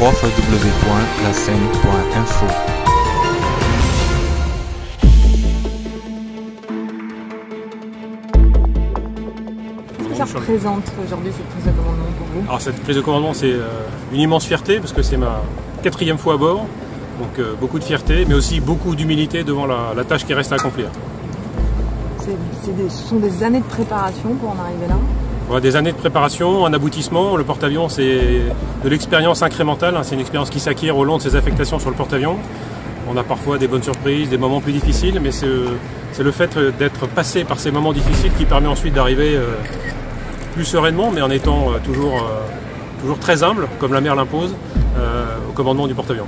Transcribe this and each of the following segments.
www.laseine.info. Qu'est-ce que ça représente aujourd'hui cette prise de commandement pour vous? Alors cette prise de commandement c'est euh, une immense fierté parce que c'est ma quatrième fois à bord. Donc euh, beaucoup de fierté mais aussi beaucoup d'humilité devant la, la tâche qui reste à accomplir. Des- Ce sont des années de préparation pour en arriver là. Des années de préparation, un aboutissement. Le porte-avions, c'est de l'expérience incrémentale. hein. C'est une expérience qui s'acquiert au long de ses affectations sur le porte-avions. On a parfois des bonnes surprises, des moments plus difficiles, mais c'est c'est le fait d'être passé par ces moments difficiles qui permet ensuite d'arriver euh, plus sereinement, mais en étant euh, toujours, euh, toujours très humble, comme la mer l'impose, euh, au commandement du porte-avions.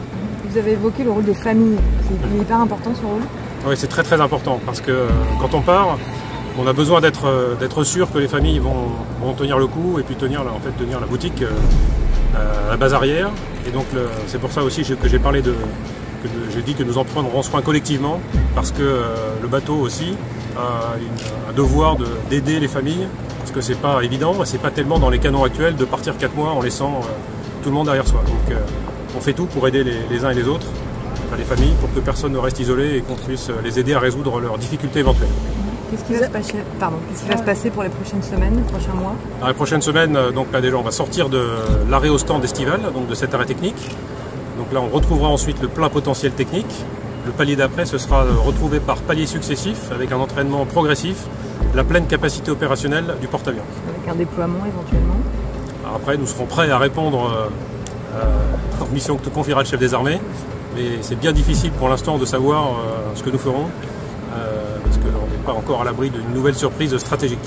Vous avez évoqué le rôle de famille. C'est hyper important ce rôle. Oui, c'est très très important parce que euh, quand on part, on a besoin d'être euh, d'être sûr que les familles vont, tenir le coup et puis tenir tenir la boutique euh, euh, à la base arrière. Et donc c'est pour ça aussi que j'ai parlé de que j'ai dit que nous en prendrons soin collectivement parce que le bateau aussi a un devoir de- d'aider les familles parce que c'est pas évident et c'est pas tellement dans les canons actuels de partir quatre mois en laissant tout le monde derrière soi. Donc on fait tout pour aider les, les uns et les autres, les familles, pour que personne ne reste isolé et qu'on puisse les aider à résoudre leurs difficultés éventuelles. Qu'est-ce qui va se passer Pardon. Qu'est-ce qui va se passer pour les prochaines semaines, les prochains mois Dans les prochaines semaines, euh, donc là déjà, on va sortir de l'arrêt au stand estival, donc de cet arrêt technique. Donc là, on retrouvera ensuite le plein potentiel technique. Le palier d'après, ce sera euh, retrouvé par paliers successifs, avec un entraînement progressif, la pleine capacité opérationnelle du porte-avions. avec un déploiement éventuellement Alors Après, nous serons prêts à répondre euh, euh, aux missions que te confiera le chef des armées, mais c'est bien difficile pour l'instant de savoir euh, ce que nous ferons, pas encore à l'abri d'une nouvelle surprise stratégique.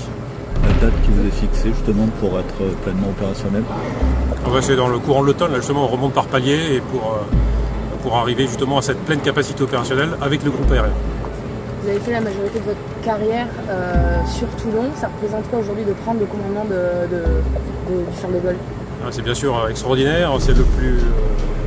La date qui vous est fixée justement pour être euh, pleinement opérationnel On va c'est dans le courant de l'automne, là, justement, on remonte par palier et pour, euh, pour arriver justement à cette pleine capacité opérationnelle avec le groupe aérien. Vous avez fait la majorité de votre carrière euh, sur Toulon. Ça représente quoi aujourd'hui de prendre le commandement de, de- de- du Charles de Gaulle? Ah, C'est bien sûr extraordinaire, c'est le plus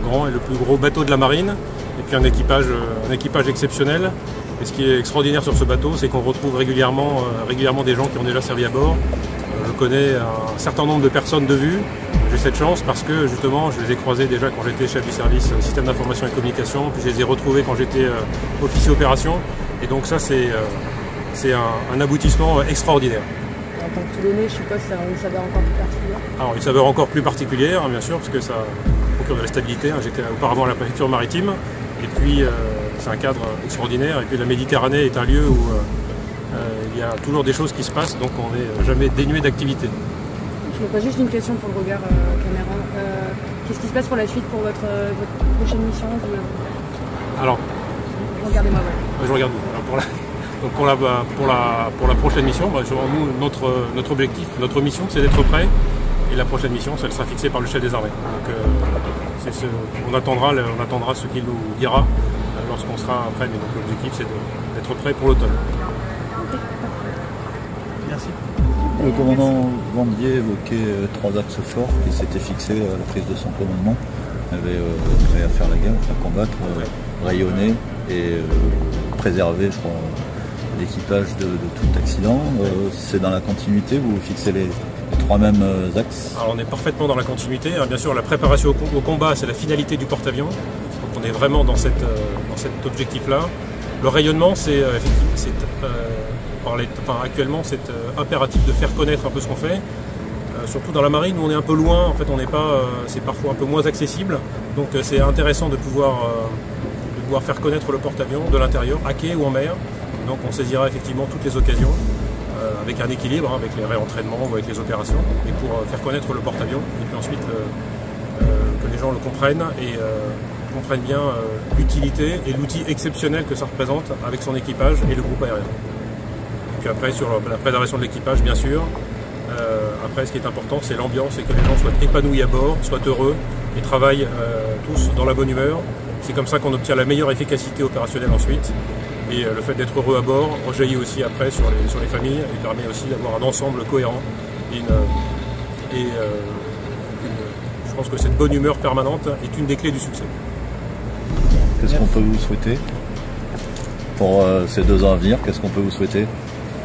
grand et le plus gros bateau de la marine, et puis un équipage, un équipage exceptionnel. Et ce qui est extraordinaire sur ce bateau, c'est qu'on retrouve régulièrement, euh, régulièrement des gens qui ont déjà servi à bord. Euh, Je connais un certain nombre de personnes de vue. J'ai cette chance parce que justement, je les ai croisés déjà quand j'étais chef du service euh, système d'information et communication, puis je les ai retrouvés quand j'étais officier opération. Et donc ça, c'est un, un aboutissement extraordinaire. En tant que Toulonnais, je suppose que ça a une saveur encore plus particulière. Alors une saveur encore plus particulière, hein, bien sûr, parce que ça procure de la stabilité. hein. J'étais auparavant à la préfecture maritime, et puis euh, c'est un cadre extraordinaire. Et puis la Méditerranée est un lieu où euh, euh, il y a toujours des choses qui se passent, donc on n'est jamais dénué d'activité. Je me pose juste une question pour le regard euh, caméra. Qu'est-ce qui se passe pour la suite pour votre, votre prochaine mission Vous- Alors, Regardez-moi. je regarde Alors, pour la, donc pour la, pour la, pour la prochaine mission, bah, nous, notre, notre objectif, notre mission, c'est d'être prêt. Et la prochaine mission, ça, elle sera fixée par le chef des armées. Donc, euh, ce- on, attendra, on attendra ce qu'il nous dira lorsqu'on sera prêt. Mais donc l'objectif, c'est d'être prêt pour l'automne. Le commandant Vendier évoquait euh, trois axes forts qui s'étaient fixés à la prise de son commandement. Il avait euh, prêt à faire la guerre, à combattre, euh, rayonner et euh, préserver, je crois, l'équipage de, de tout accident. Euh, c'est dans la continuité, vous fixez les, les trois mêmes axes. Alors on est parfaitement dans la continuité. Bien sûr, la préparation au, au combat, c'est la finalité du porte-avions. On est vraiment euh, dans cet objectif-là. Le rayonnement, c'est euh, euh, actuellement, c'est impératif de faire connaître un peu ce qu'on fait. Surtout dans la marine où on est un peu loin, en fait, on pas, c'est parfois un peu moins accessible. Donc c'est intéressant de pouvoir, faire connaître le porte-avions de l'intérieur, à quai ou en mer. Donc on saisira effectivement toutes les occasions avec un équilibre, hein, avec les réentraînements ou avec les opérations, et pour faire connaître le porte-avions, et puis ensuite que les gens le comprennent et comprennent bien euh, l'utilité et l'outil exceptionnel que ça représente avec son équipage et le groupe aérien. Et puis après, sur la préservation de l'équipage, bien sûr. Euh, après, ce qui est important, c'est l'ambiance et que les gens soient épanouis à bord, soient heureux et travaillent euh, tous dans la bonne humeur. C'est comme ça qu'on obtient la meilleure efficacité opérationnelle ensuite. Et le fait d'être heureux à bord rejaillit aussi après sur les, familles et permet aussi d'avoir un ensemble cohérent. Et, je pense que cette bonne humeur permanente est une des clés du succès. Qu'est-ce qu'on peut vous souhaiter pour euh, ces deux ans à venir Qu'est-ce qu'on peut vous souhaiter?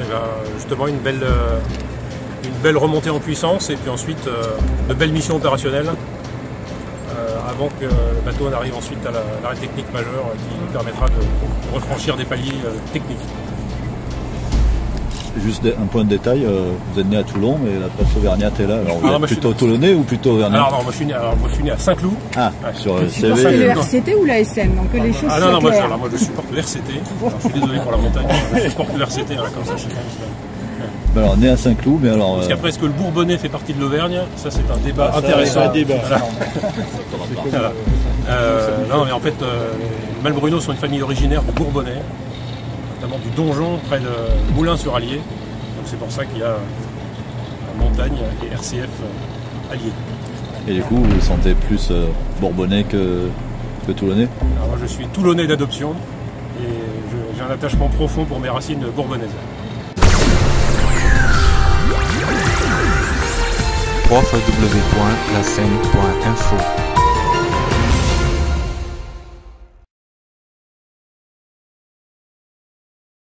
Eh ben, justement une belle, euh, une belle remontée en puissance et puis ensuite euh, de belles missions opérationnelles avant que le bateau n'arrive ensuite à l'arrêt technique majeur qui nous permettra de refranchir des paliers techniques. Juste un point de détail, euh, vous êtes né à Toulon, mais la presse auvergnate est là. Alors vous êtes plutôt toulonnais ou plutôt auvergnat alors, non, moi je suis né, moi, je suis né à Saint-Cloud. Ah, sur CV. C'est le RCT ou la SM Donc les choses Ah non, non, moi, alors, moi je supporte le RCT. je suis désolé pour la montagne, je supporte le RCT, comme ça je suis alors, né à Saint-Cloud, mais alors. Parce qu'après, est-ce que le Bourbonnais fait partie de l'Auvergne? Ça, c'est un débat ah, intéressant. Un débat. Voilà. euh, non, mais en fait, euh, les Malbruno sont une famille originaire de Bourbonnais du donjon près de Moulins-sur-Allier. Donc c'est pour ça qu'il y a la montagne et RCF euh, alliés. Et du coup, vous vous sentez plus euh, bourbonnais que, que toulonnais? Alors moi je suis toulonnais d'adoption et j'ai un attachement profond pour mes racines bourbonnaises. www.lacène.info